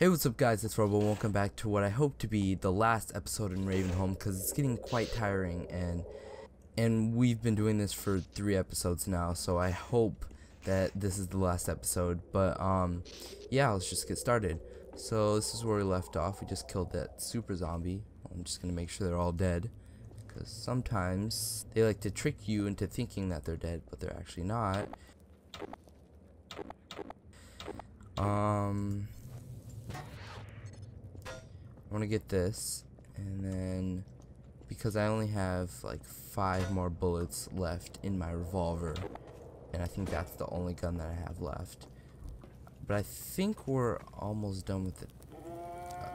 Hey, what's up, guys? It's Robo. Welcome back to what I hope to be the last episode in Ravenholm because it's getting quite tiring, and and we've been doing this for three episodes now. So I hope that this is the last episode. But um, yeah, let's just get started. So this is where we left off. We just killed that super zombie. I'm just gonna make sure they're all dead because sometimes they like to trick you into thinking that they're dead, but they're actually not. Um. I want to get this, and then because I only have like five more bullets left in my revolver, and I think that's the only gun that I have left. But I think we're almost done with the uh,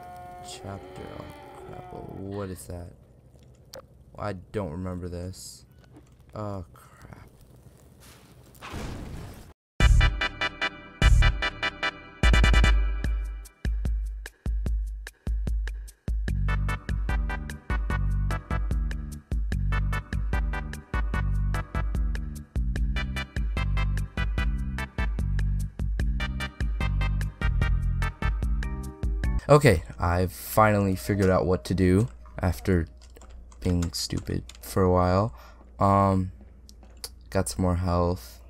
chapter. Oh crap! What is that? I don't remember this. Oh crap. Okay, I've finally figured out what to do after being stupid for a while. Um, got some more health.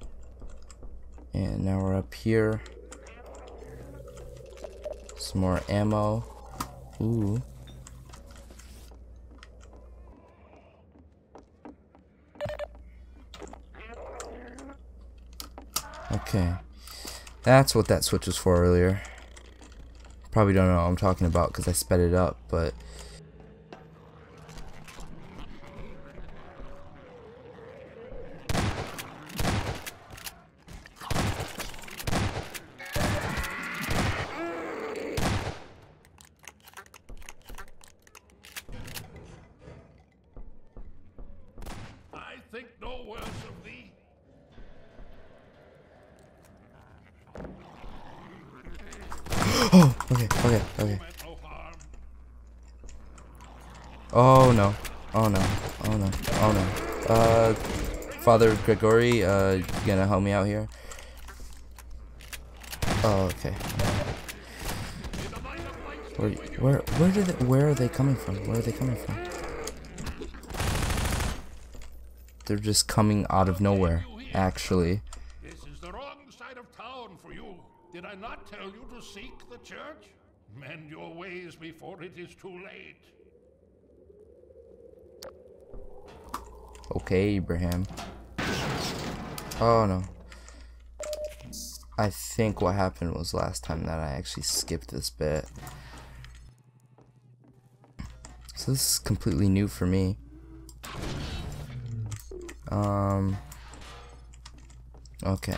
And now we're up here. Some more ammo. Ooh. Okay. That's what that switch was for earlier. Probably don't know what I'm talking about because I sped it up, but... I think no worse of thee. Oh, okay, okay, okay. Oh no. Oh no. Oh no. Oh no. Uh, Father Grigori, uh, gonna help me out here? Oh, okay. Where, where, where did, they, where are they coming from? Where are they coming from? They're just coming out of nowhere, actually. This is the wrong side of town for you. Did I not tell you to seek the church? Mend your ways before it is too late. Okay, Abraham. Oh no. I think what happened was last time that I actually skipped this bit. So this is completely new for me. Um. Okay.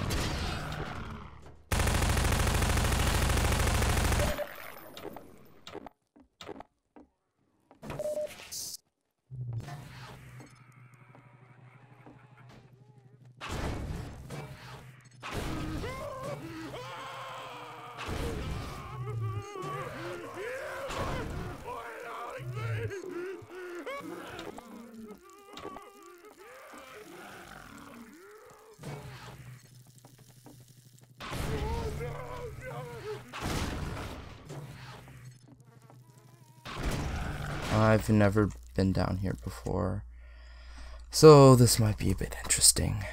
I've never been down here before. So this might be a bit interesting.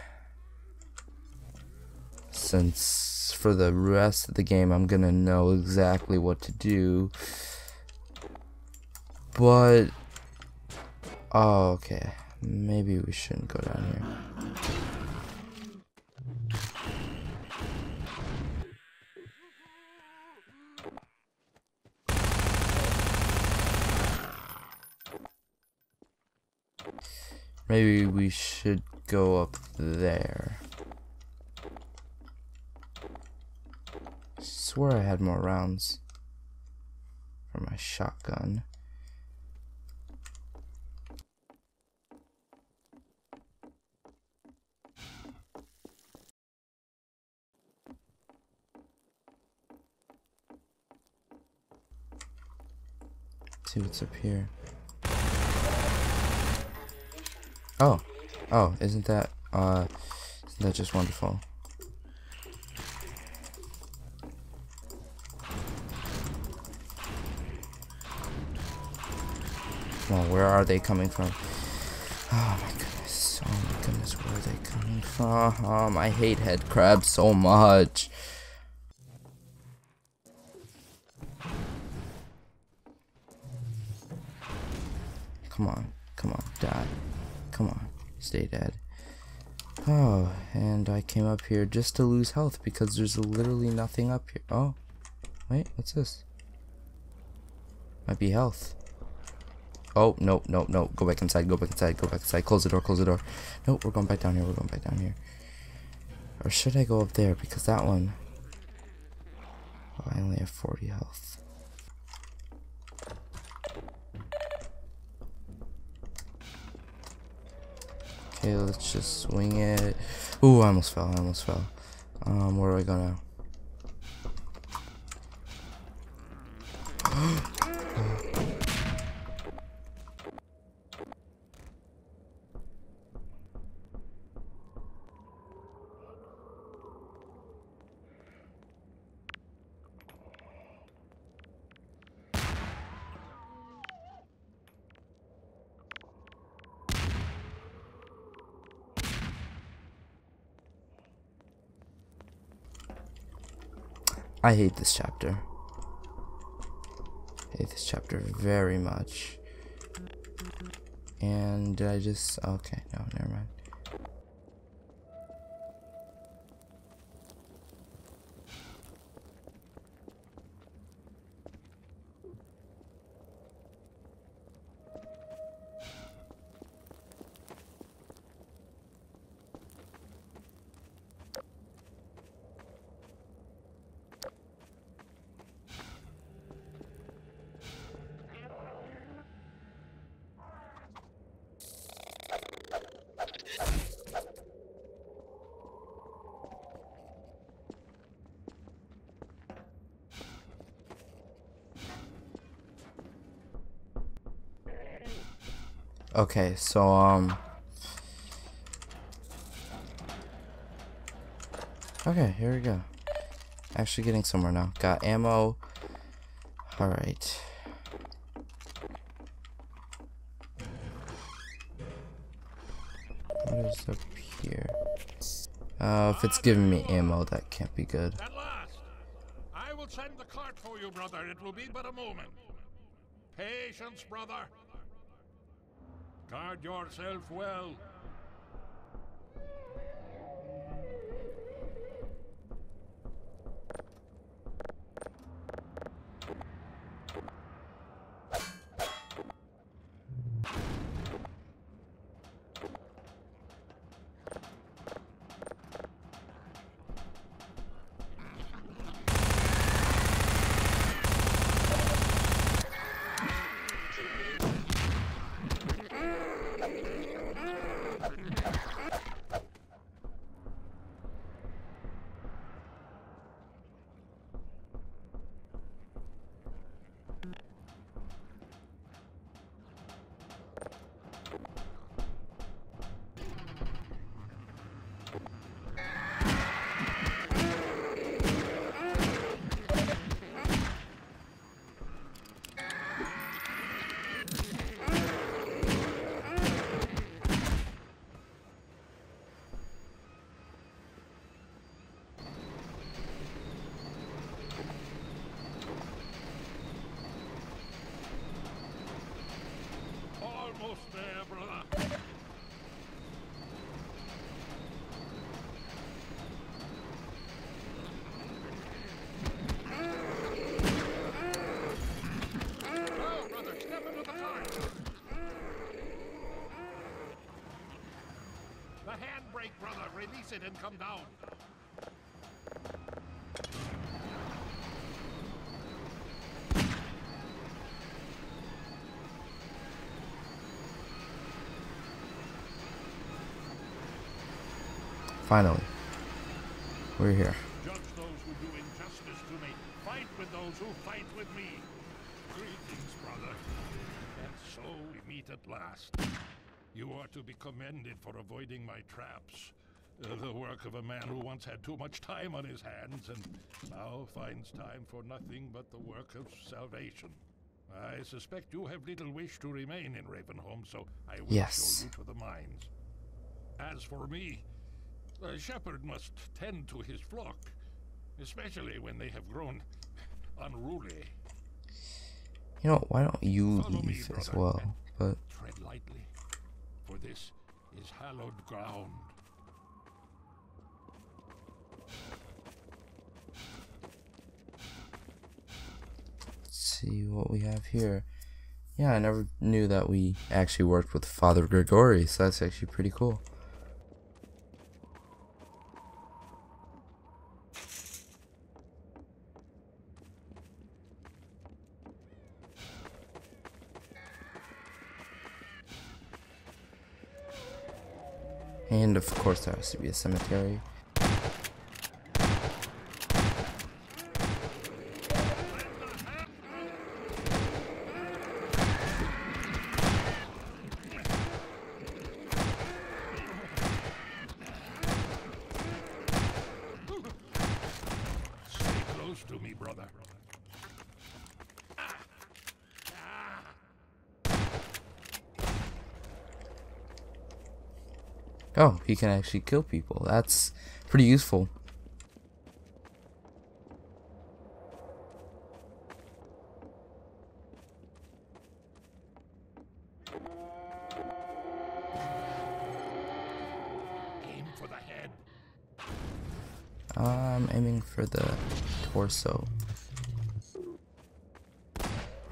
Since for the rest of the game I'm gonna know exactly what to do. But oh okay. Maybe we shouldn't go down here. Maybe we should go up there. Swear I had more rounds for my shotgun. see what's up here. Oh, oh, isn't that, uh, isn't that just wonderful? Come where are they coming from? Oh my goodness, oh my goodness, where are they coming from? Oh, I hate head crabs so much. Come on, come on, die. Come on, stay dead. Oh, and I came up here just to lose health because there's literally nothing up here. Oh, wait, what's this? Might be health. Oh, no, no, no. Go back inside, go back inside, go back inside. Close the door, close the door. Nope, we're going back down here, we're going back down here. Or should I go up there? Because that one... Oh, I only have 40 health. Okay, let's just swing it. Ooh, I almost fell, I almost fell. Um, where are we gonna... I hate this chapter. I hate this chapter very much. And I just okay, no, never Okay, so um Okay, here we go. Actually getting somewhere now. Got ammo. Alright. What is up here? Uh, if it's giving me ammo, that can't be good. At last! I will send the cart for you, brother. It will be but a moment. Patience, brother. Guard yourself well. Almost there, brother. Go, brother, step into the cart. The handbrake, brother. Release it and come down. Finally. We're here. Judge those who do injustice to me. Fight with those who fight with me. Greetings, brother. And so we meet at last. You are to be commended for avoiding my traps. Uh, the work of a man who once had too much time on his hands and now finds time for nothing but the work of salvation. I suspect you have little wish to remain in Ravenholm, so I will Yes. show you to the mines. As for me, a shepherd must tend to his flock, especially when they have grown unruly. You know, why don't you Follow me, leave as well? But Tread lightly, for this is hallowed ground. let's see what we have here. Yeah, I never knew that we actually worked with Father Grigori, so that's actually pretty cool. And of course, there has to be a cemetery. Stay close to me, brother. Oh, he can actually kill people. That's pretty useful. Aim for the head. I'm aiming for the torso.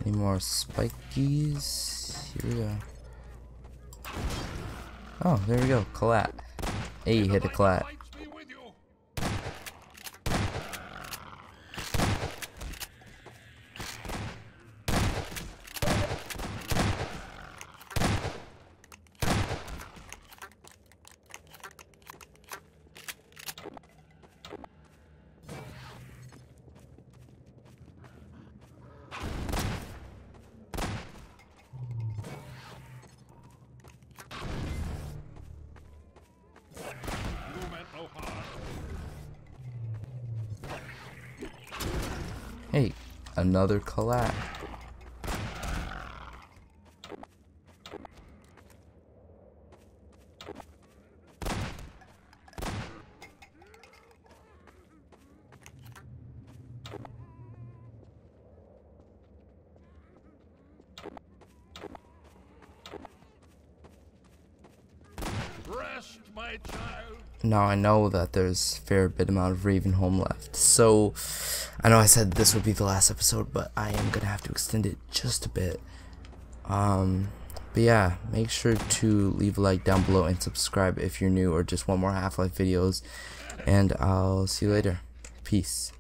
Any more spikies? Here we go. Oh, there we go. Collat. Hey, hit a collat. Another collat. Rest, my child. Now I know that there's a fair bit amount of Ravenholm left. So I know I said this would be the last episode, but I am gonna have to extend it just a bit. Um but yeah, make sure to leave a like down below and subscribe if you're new or just want more Half-Life videos. And I'll see you later. Peace.